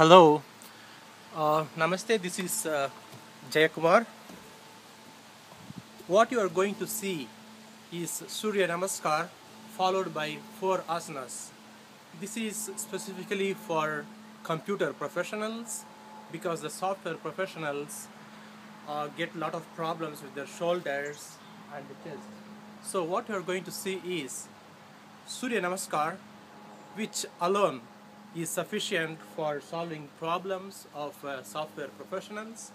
Hello, uh, Namaste. This is uh, Jayakumar. What you are going to see is Surya Namaskar followed by four asanas. This is specifically for computer professionals because the software professionals uh, get a lot of problems with their shoulders and the chest. So, what you are going to see is Surya Namaskar, which alone is sufficient for solving problems of uh, software professionals.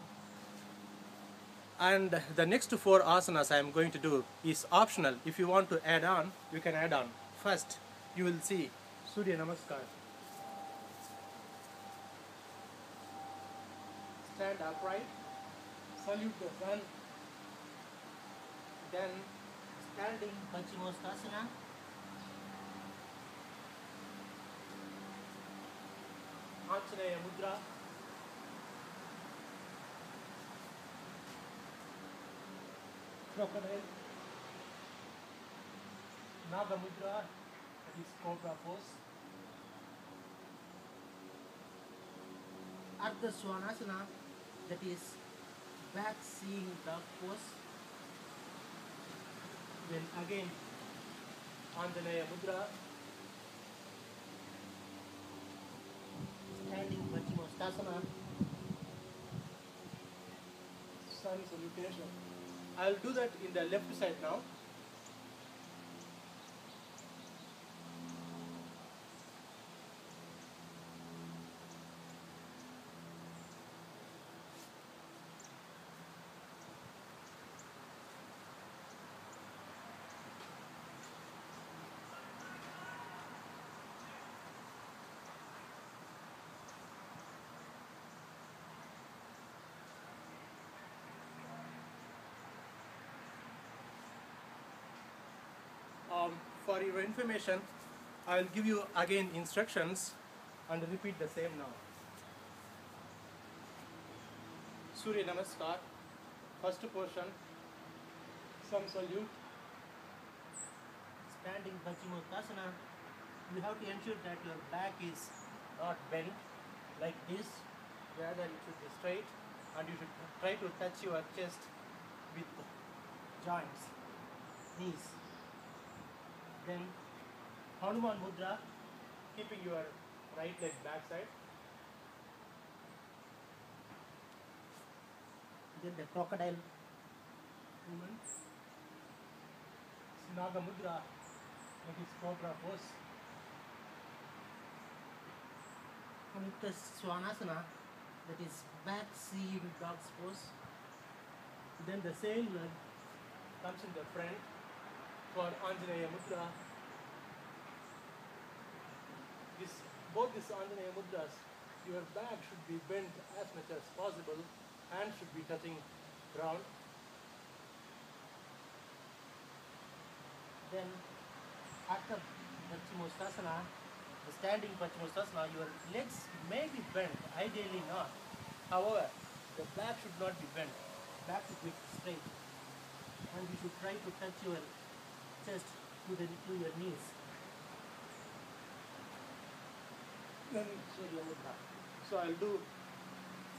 And the next four asanas I am going to do is optional. If you want to add on, you can add on. First, you will see Surya Namaskar. Stand upright, salute the sun, then standing Paschimottanasana, Anjaneya Mudra, crocodile, Naga Mudra, that is Cobra pose, Ardha Swanasana, that is back seeing dog pose, then again Anjaneya Mudra, standing Paschimottanasana, sun salutation. I'll do that in the left side now. Um, for your information, I'll give you again instructions and repeat the same now. Surya Namaskar, first portion, some salute, standing Paschimottanasana. You have to ensure that your back is not bent like this. rather it should be straight and you should try to touch your chest with joints, knees. Then Hanuman Mudra, keeping your right leg backside. Then the crocodile, movement. Naga Mudra, that is Cobra pose. Mukta Swanasana, that is back seeing dog's pose. Then the same leg comes in the front for Anjaneya Mudra. This, both these Anjaneya Mudras, your back should be bent as much as possible, hands should be touching ground. Then after Paschimottanasana, the standing Paschimottanasana, your legs may be bent, ideally not. However, the back should not be bent. Back should be straight. And you should try to touch your chest to, the, your knees. Then Mudra. So I'll do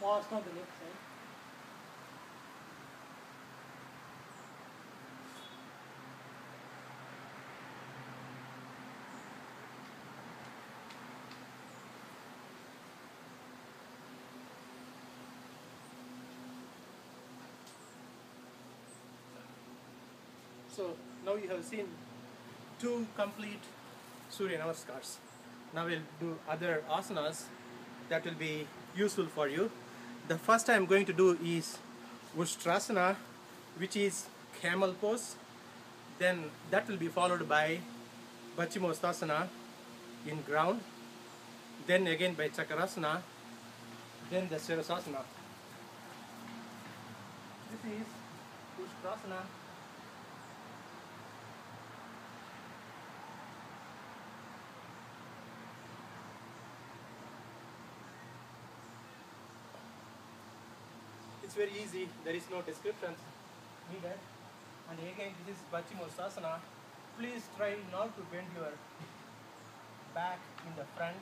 fast on the left side. So now you have seen two complete Surya Namaskars. Now we'll do other asanas that will be useful for you. The first I'm going to do is Ustrasana, which is camel pose. Then that will be followed by Paschimottanasana in ground. Then again by Chakrasana. Then the Sirasasana. This is Ustrasana. It's very easy. There is no descriptions needed. And again, this is Paschimottanasana. Please try not to bend your back in the front.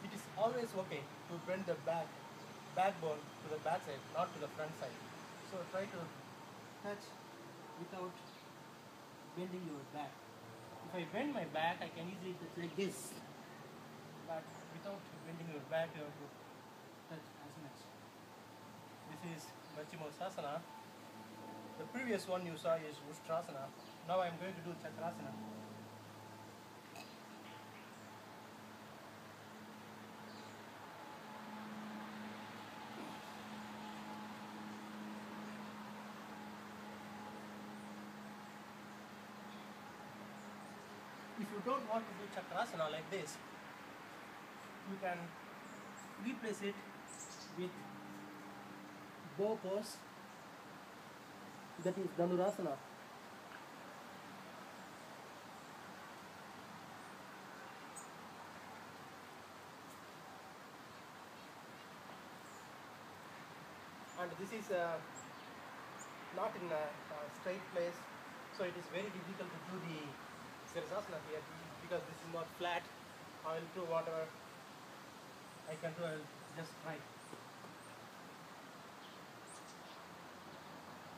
It is always okay to bend the back, backbone to the back side, not to the front side. So try to touch without bending your back. If I bend my back, I can easily touch like this. But without bending your back, you have to touch as much. This is Paschimottanasana. The previous one you saw is Ustrasana. Now I am going to do Chakrasana. If you don't want to do Chakrasana like this, you can replace it with bow pose that is Dhanurasana. And this is uh, not in a, straight place, so it is very difficult to do the Sirsasana here because this is not flat. I will do whatever I can do, I will just try.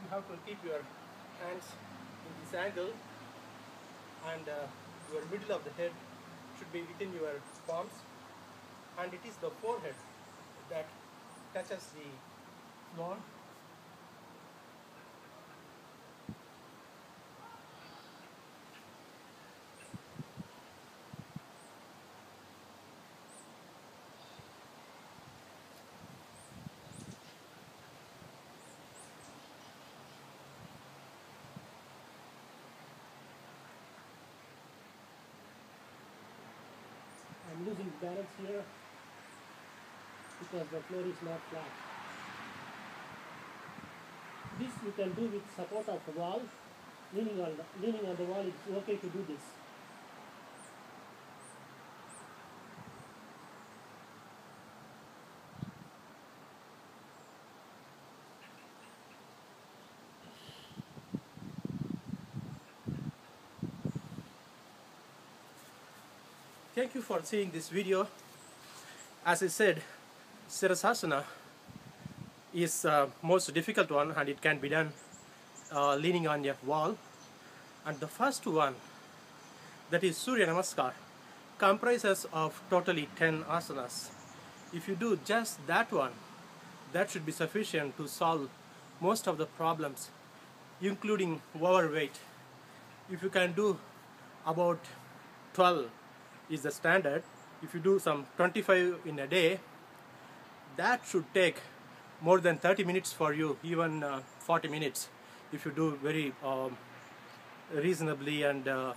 You have to keep your hands in this angle and uh, your middle of the head should be within your palms. And it is the forehead that touches the floor Balance here because the floor is not flat. This you can do with support of the wall. Leaning on the, leaning on the wall, it's okay to do this. Thank you for seeing this video. As I said, Sirsasana is uh, most difficult one and it can be done uh, leaning on your wall. And the first one, that is Surya Namaskar, comprises of totally 10 asanas. If you do just that one, that should be sufficient to solve most of the problems, including overweight. If you can do about 12 is the standard. If you do some 25 in a day, that should take more than 30 minutes for you, even uh, 40 minutes, if you do very um, reasonably and uh,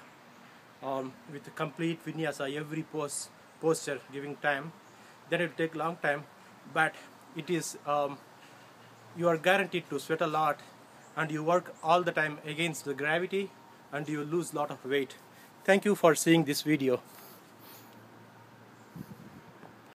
um, with complete vinyasa, every pose, posture giving time, then it will take long time, but it is um, you are guaranteed to sweat a lot and you work all the time against the gravity and you lose lot of weight. Thank you for seeing this video.